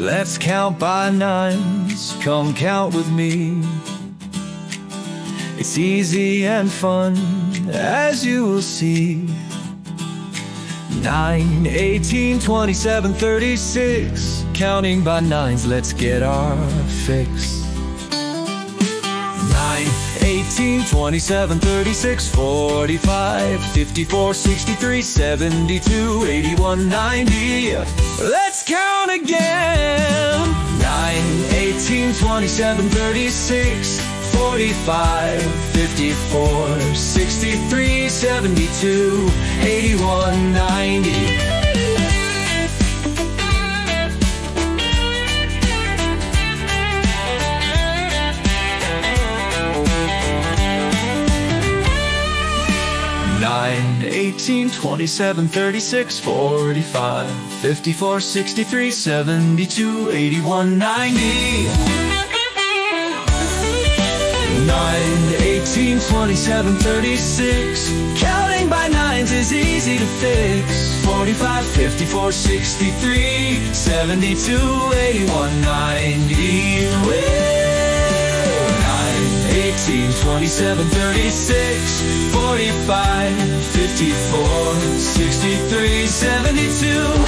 Let's count by nines, come count with me. It's easy and fun, as you will see. 9, 18, 27, 36. Counting by nines, let's get our fix. 9, 18, 27, 36, 45, 54, 63, 72, 81, 90. Let's count again. 27, 36, 45, 54, 63, 72, 81, 90. Nine, eighteen, twenty-seven, thirty-six, forty-five, fifty-four, sixty-three, seventy-two, eighty-one, ninety. 27, 36 Counting by nines is easy to fix. 45, 54, 63 72, 81, 90 9, 18, 27, 36 45, 54, 63, 72